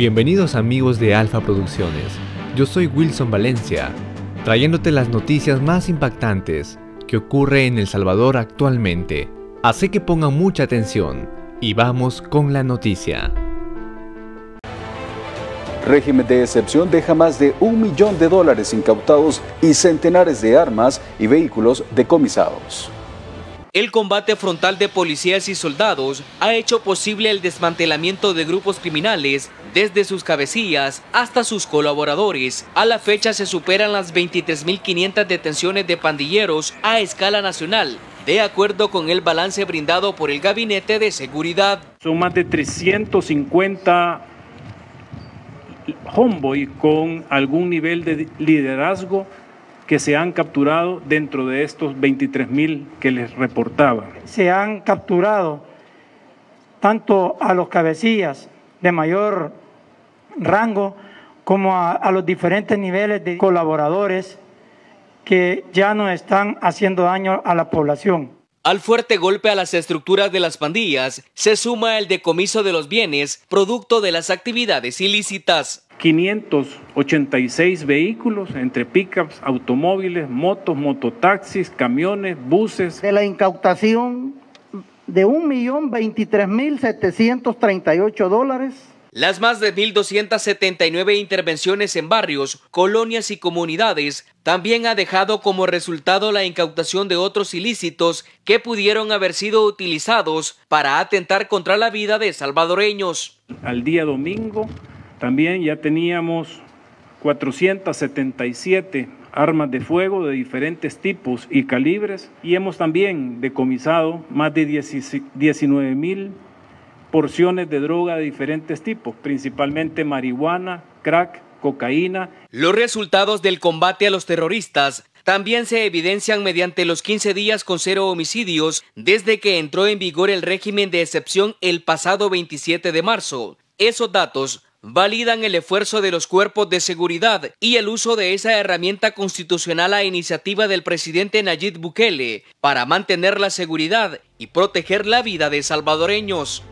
Bienvenidos amigos de Alfa Producciones. Yo soy Wilson Valencia, trayéndote las noticias más impactantes que ocurre en El Salvador actualmente. Así que pongan mucha atención y vamos con la noticia. Régimen de excepción deja más de un millón de dólares incautados y centenares de armas y vehículos decomisados. El combate frontal de policías y soldados ha hecho posible el desmantelamiento de grupos criminales desde sus cabecillas hasta sus colaboradores. A la fecha se superan las 23.500 detenciones de pandilleros a escala nacional, de acuerdo con el balance brindado por el Gabinete de Seguridad. Son más de 350 homeboy con algún nivel de liderazgo que se han capturado dentro de estos 23 mil que les reportaba. Se han capturado tanto a los cabecillas de mayor rango como a, a los diferentes niveles de colaboradores que ya no están haciendo daño a la población. Al fuerte golpe a las estructuras de las pandillas se suma el decomiso de los bienes producto de las actividades ilícitas. 586 vehículos entre pickups, automóviles, motos, mototaxis, camiones, buses. De la incautación de 1.023.738 dólares. Las más de 1.279 intervenciones en barrios, colonias y comunidades también ha dejado como resultado la incautación de otros ilícitos que pudieron haber sido utilizados para atentar contra la vida de salvadoreños. Al día domingo también ya teníamos 477 armas de fuego de diferentes tipos y calibres y hemos también decomisado más de 19 mil porciones de droga de diferentes tipos, principalmente marihuana, crack, cocaína. Los resultados del combate a los terroristas también se evidencian mediante los 15 días con cero homicidios desde que entró en vigor el régimen de excepción el pasado 27 de marzo. Esos datos validan el esfuerzo de los cuerpos de seguridad y el uso de esa herramienta constitucional a iniciativa del presidente Nayib Bukele para mantener la seguridad y proteger la vida de salvadoreños.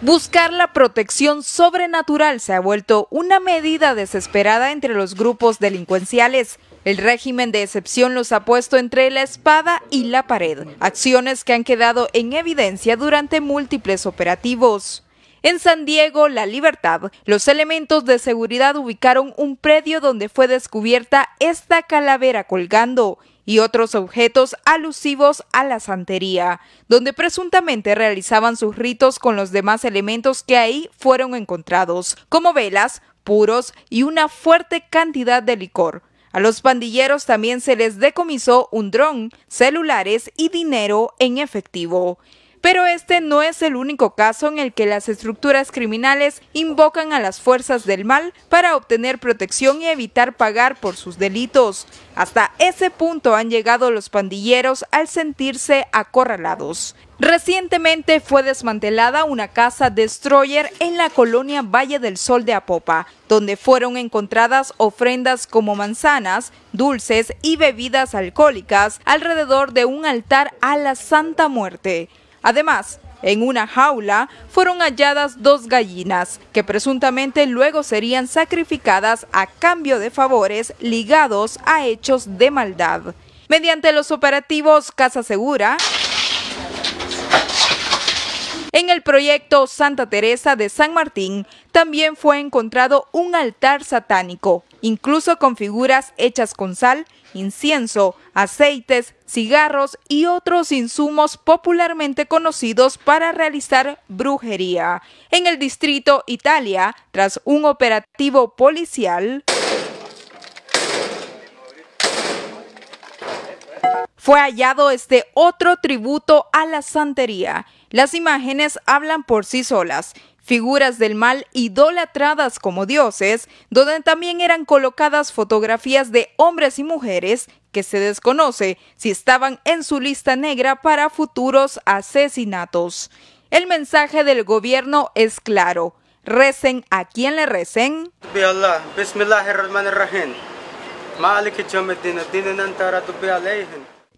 Buscar la protección sobrenatural se ha vuelto una medida desesperada entre los grupos delincuenciales. El régimen de excepción los ha puesto entre la espada y la pared, acciones que han quedado en evidencia durante múltiples operativos. En San Diego, La Libertad, los elementos de seguridad ubicaron un predio donde fue descubierta esta calavera colgando y otros objetos alusivos a la santería, donde presuntamente realizaban sus ritos con los demás elementos que ahí fueron encontrados, como velas, puros y una fuerte cantidad de licor. A los pandilleros también se les decomisó un dron, celulares y dinero en efectivo. Pero este no es el único caso en el que las estructuras criminales invocan a las fuerzas del mal para obtener protección y evitar pagar por sus delitos. Hasta ese punto han llegado los pandilleros al sentirse acorralados. Recientemente fue desmantelada una casa destroyer en la colonia Valle del Sol de Apopa, donde fueron encontradas ofrendas como manzanas, dulces y bebidas alcohólicas alrededor de un altar a la Santa Muerte. Además, en una jaula fueron halladas dos gallinas que presuntamente luego serían sacrificadas a cambio de favores ligados a hechos de maldad. Mediante los operativos Casa Segura, en el proyecto Santa Teresa de San Martín también fue encontrado un altar satánico, incluso con figuras hechas con sal, incienso, aceites, cigarros y otros insumos popularmente conocidos para realizar brujería. En el distrito Italia, tras un operativo policial, fue hallado este otro tributo a la santería. Las imágenes hablan por sí solas, figuras del mal idolatradas como dioses, donde también eran colocadas fotografías de hombres y mujeres que se desconoce si estaban en su lista negra para futuros asesinatos. El mensaje del gobierno es claro. Recen a quien le recen.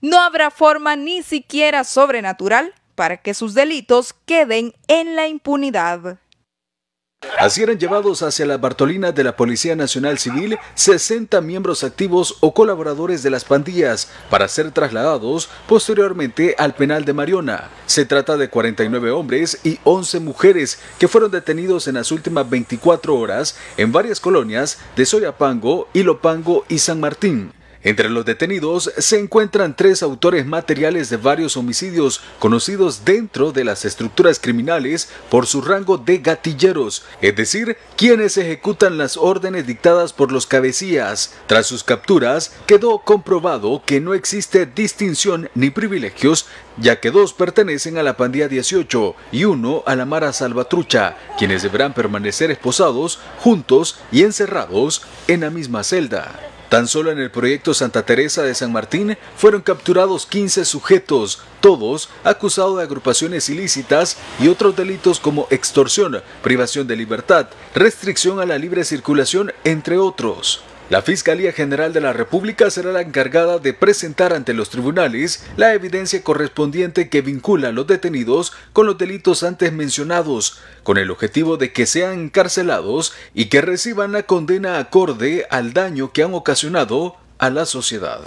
No habrá forma ni siquiera sobrenatural para que sus delitos queden en la impunidad. Así eran llevados hacia la Bartolina de la Policía Nacional Civil 60 miembros activos o colaboradores de las pandillas para ser trasladados posteriormente al penal de Mariona. Se trata de 49 hombres y 11 mujeres que fueron detenidos en las últimas 24 horas en varias colonias de Soyapango, Ilopango y San Martín. Entre los detenidos se encuentran tres autores materiales de varios homicidios conocidos dentro de las estructuras criminales por su rango de gatilleros, es decir, quienes ejecutan las órdenes dictadas por los cabecillas. Tras sus capturas, quedó comprobado que no existe distinción ni privilegios, ya que dos pertenecen a la pandilla 18 y uno a la Mara Salvatrucha, quienes deberán permanecer esposados, juntos y encerrados en la misma celda. Tan solo en el proyecto Santa Teresa de San Martín fueron capturados 15 sujetos, todos acusados de agrupaciones ilícitas y otros delitos como extorsión, privación de libertad, restricción a la libre circulación, entre otros. La Fiscalía General de la República será la encargada de presentar ante los tribunales la evidencia correspondiente que vincula a los detenidos con los delitos antes mencionados, con el objetivo de que sean encarcelados y que reciban la condena acorde al daño que han ocasionado a la sociedad.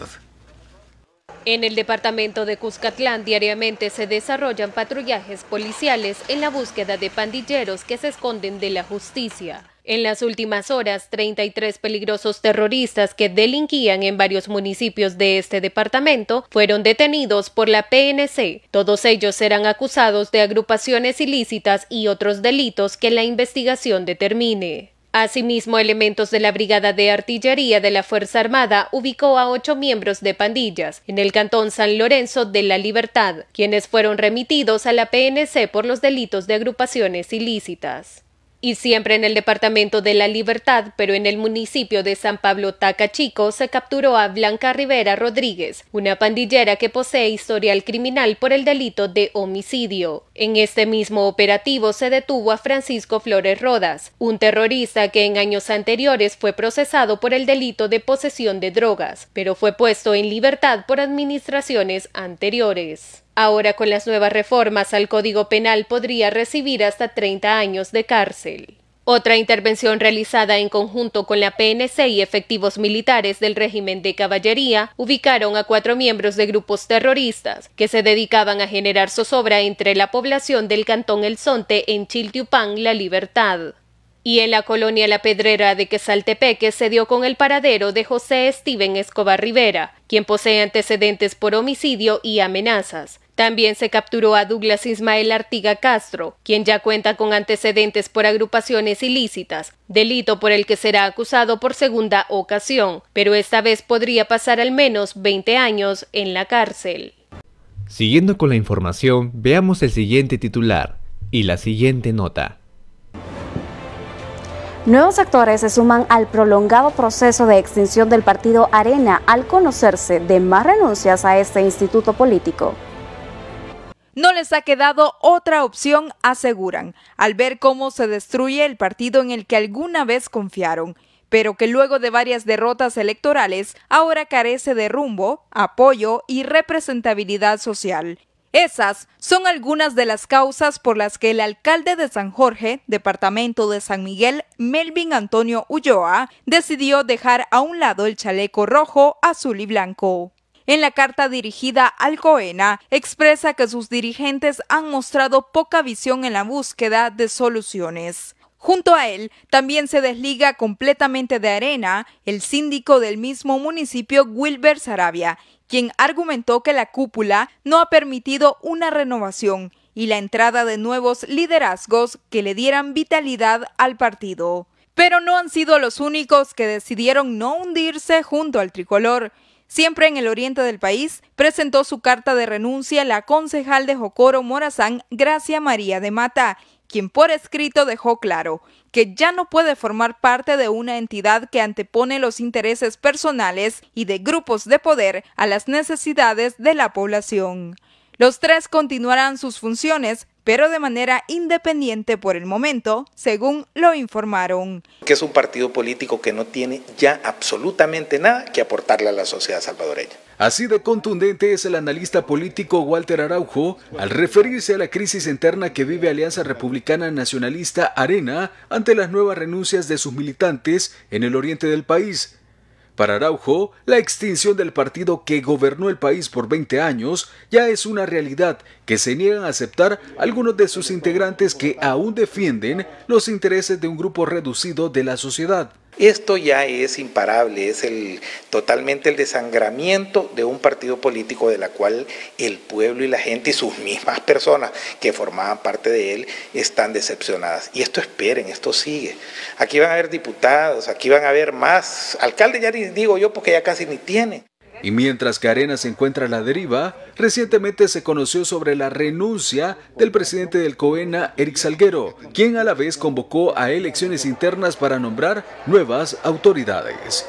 En el departamento de Cuscatlán diariamente se desarrollan patrullajes policiales en la búsqueda de pandilleros que se esconden de la justicia. En las últimas horas, 33 peligrosos terroristas que delinquían en varios municipios de este departamento fueron detenidos por la PNC. Todos ellos serán acusados de agrupaciones ilícitas y otros delitos que la investigación determine. Asimismo, elementos de la Brigada de Artillería de la Fuerza Armada ubicó a ocho miembros de pandillas en el cantón San Lorenzo de la Libertad, quienes fueron remitidos a la PNC por los delitos de agrupaciones ilícitas y siempre en el departamento de la Libertad, pero en el municipio de San Pablo Tacachico, se capturó a Blanca Rivera Rodríguez, una pandillera que posee historial criminal por el delito de homicidio. En este mismo operativo se detuvo a Francisco Flores Rodas, un terrorista que en años anteriores fue procesado por el delito de posesión de drogas, pero fue puesto en libertad por administraciones anteriores. Ahora con las nuevas reformas al Código Penal podría recibir hasta 30 años de cárcel. Otra intervención realizada en conjunto con la PNC y efectivos militares del régimen de caballería ubicaron a cuatro miembros de grupos terroristas que se dedicaban a generar zozobra entre la población del cantón El Sonte en Chiltiupán, La Libertad y en la colonia La Pedrera de Quesaltepeque se dio con el paradero de José Steven Escobar Rivera, quien posee antecedentes por homicidio y amenazas. También se capturó a Douglas Ismael Artiga Castro, quien ya cuenta con antecedentes por agrupaciones ilícitas, delito por el que será acusado por segunda ocasión, pero esta vez podría pasar al menos 20 años en la cárcel. Siguiendo con la información, veamos el siguiente titular y la siguiente nota. Nuevos actores se suman al prolongado proceso de extinción del partido Arena al conocerse de más renuncias a este instituto político. No les ha quedado otra opción, aseguran, al ver cómo se destruye el partido en el que alguna vez confiaron, pero que luego de varias derrotas electorales ahora carece de rumbo, apoyo y representabilidad social. Esas son algunas de las causas por las que el alcalde de San Jorge, departamento de San Miguel, Melvin Antonio Ulloa, decidió dejar a un lado el chaleco rojo, azul y blanco. En la carta dirigida al COENA, expresa que sus dirigentes han mostrado poca visión en la búsqueda de soluciones. Junto a él, también se desliga completamente de Arena el síndico del mismo municipio, Wilber Sarabia, quien argumentó que la cúpula no ha permitido una renovación y la entrada de nuevos liderazgos que le dieran vitalidad al partido. Pero no han sido los únicos que decidieron no hundirse junto al tricolor. Siempre en el oriente del país, presentó su carta de renuncia la concejal de Jocoro Morazán, Gracia María de Mata, quien por escrito dejó claro que ya no puede formar parte de una entidad que antepone los intereses personales y de grupos de poder a las necesidades de la población. Los tres continuarán sus funciones, pero de manera independiente por el momento, según lo informaron. Que es un partido político que no tiene ya absolutamente nada que aportarle a la sociedad salvadoreña. Así de contundente es el analista político Walter Araujo al referirse a la crisis interna que vive Alianza Republicana Nacionalista Arena ante las nuevas renuncias de sus militantes en el oriente del país. Para Araujo, la extinción del partido que gobernó el país por 20 años ya es una realidad que se niegan a aceptar algunos de sus integrantes que aún defienden los intereses de un grupo reducido de la sociedad. Esto ya es imparable, es el, totalmente el desangramiento de un partido político de la cual el pueblo y la gente y sus mismas personas que formaban parte de él están decepcionadas. Y esto esperen, esto sigue. Aquí van a haber diputados, aquí van a haber más. Alcalde ya digo yo porque ya casi ni tiene. Y mientras que se encuentra a la deriva, recientemente se conoció sobre la renuncia del presidente del COENA, Eric Salguero, quien a la vez convocó a elecciones internas para nombrar nuevas autoridades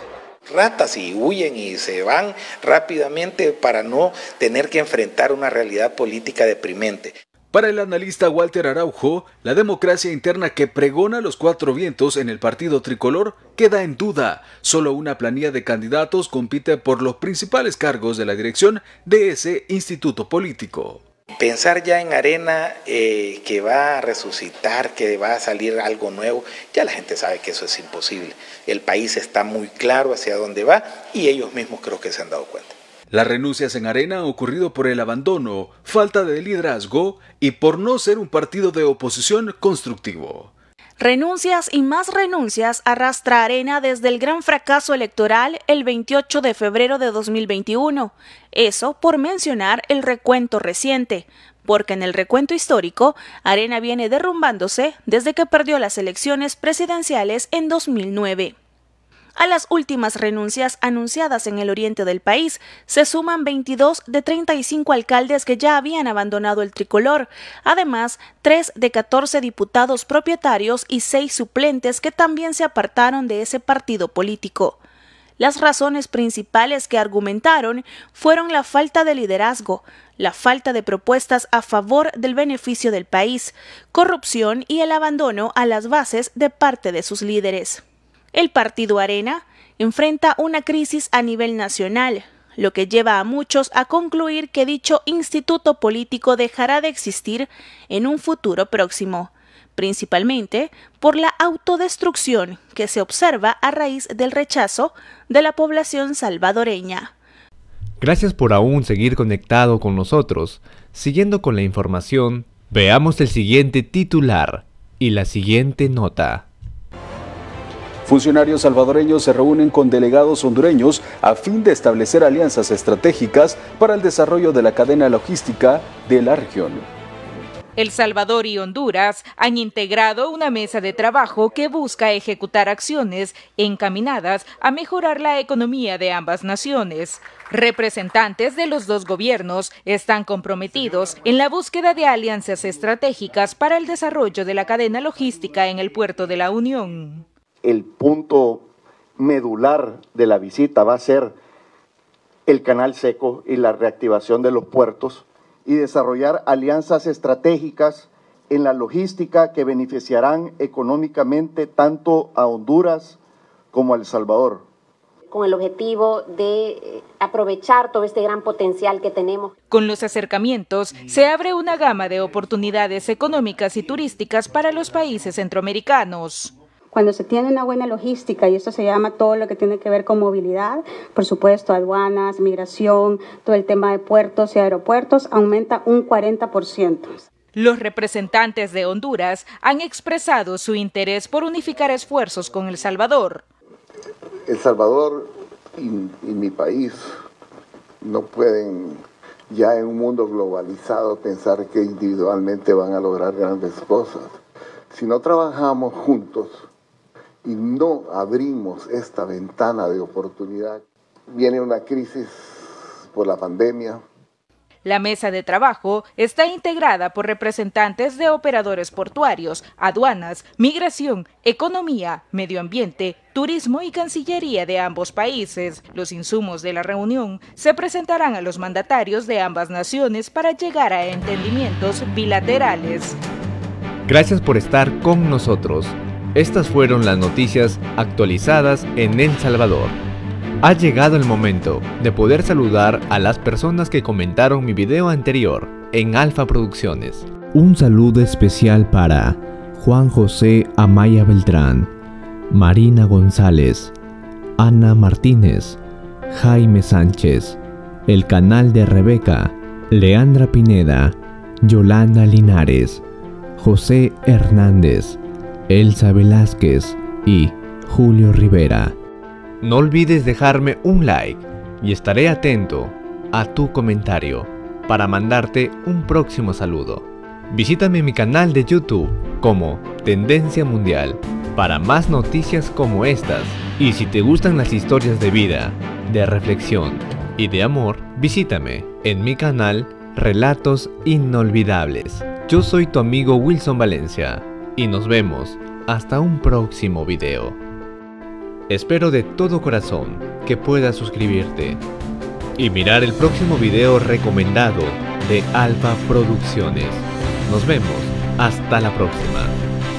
ratas y huyen y se van rápidamente para no tener que enfrentar una realidad política deprimente. Para el analista Walter Araujo, la democracia interna que pregona los cuatro vientos en el partido tricolor queda en duda. Solo una planilla de candidatos compite por los principales cargos de la dirección de ese instituto político. Pensar ya en arena eh, que va a resucitar, que va a salir algo nuevo, ya la gente sabe que eso es imposible. El país está muy claro hacia dónde va y ellos mismos creo que se han dado cuenta. Las renuncias en Arena han ocurrido por el abandono, falta de liderazgo y por no ser un partido de oposición constructivo. Renuncias y más renuncias arrastra Arena desde el gran fracaso electoral el 28 de febrero de 2021. Eso por mencionar el recuento reciente, porque en el recuento histórico, Arena viene derrumbándose desde que perdió las elecciones presidenciales en 2009. A las últimas renuncias anunciadas en el oriente del país se suman 22 de 35 alcaldes que ya habían abandonado el tricolor, además 3 de 14 diputados propietarios y 6 suplentes que también se apartaron de ese partido político. Las razones principales que argumentaron fueron la falta de liderazgo, la falta de propuestas a favor del beneficio del país, corrupción y el abandono a las bases de parte de sus líderes. El partido Arena enfrenta una crisis a nivel nacional, lo que lleva a muchos a concluir que dicho instituto político dejará de existir en un futuro próximo, principalmente por la autodestrucción que se observa a raíz del rechazo de la población salvadoreña. Gracias por aún seguir conectado con nosotros. Siguiendo con la información, veamos el siguiente titular y la siguiente nota. Funcionarios salvadoreños se reúnen con delegados hondureños a fin de establecer alianzas estratégicas para el desarrollo de la cadena logística de la región. El Salvador y Honduras han integrado una mesa de trabajo que busca ejecutar acciones encaminadas a mejorar la economía de ambas naciones. Representantes de los dos gobiernos están comprometidos en la búsqueda de alianzas estratégicas para el desarrollo de la cadena logística en el puerto de la Unión el punto medular de la visita va a ser el canal seco y la reactivación de los puertos y desarrollar alianzas estratégicas en la logística que beneficiarán económicamente tanto a Honduras como a El Salvador. Con el objetivo de eh, aprovechar todo este gran potencial que tenemos. Con los acercamientos se abre una gama de oportunidades económicas y turísticas para los países centroamericanos. Cuando se tiene una buena logística, y esto se llama todo lo que tiene que ver con movilidad, por supuesto, aduanas, migración, todo el tema de puertos y aeropuertos, aumenta un 40%. Los representantes de Honduras han expresado su interés por unificar esfuerzos con El Salvador. El Salvador y, y mi país no pueden ya en un mundo globalizado pensar que individualmente van a lograr grandes cosas. Si no trabajamos juntos, y no abrimos esta ventana de oportunidad, viene una crisis por la pandemia. La mesa de trabajo está integrada por representantes de operadores portuarios, aduanas, migración, economía, medio ambiente, turismo y cancillería de ambos países. Los insumos de la reunión se presentarán a los mandatarios de ambas naciones para llegar a entendimientos bilaterales. Gracias por estar con nosotros. Estas fueron las noticias actualizadas en El Salvador. Ha llegado el momento de poder saludar a las personas que comentaron mi video anterior en Alfa Producciones. Un saludo especial para Juan José Amaya Beltrán, Marina González, Ana Martínez, Jaime Sánchez, el canal de Rebeca, Leandra Pineda, Yolanda Linares, José Hernández, Elsa Velázquez y Julio Rivera. No olvides dejarme un like y estaré atento a tu comentario para mandarte un próximo saludo. Visítame mi canal de YouTube como Tendencia Mundial para más noticias como estas. Y si te gustan las historias de vida, de reflexión y de amor, visítame en mi canal Relatos Inolvidables. Yo soy tu amigo Wilson Valencia y nos vemos hasta un próximo video. Espero de todo corazón que puedas suscribirte y mirar el próximo video recomendado de Alfa Producciones. Nos vemos hasta la próxima.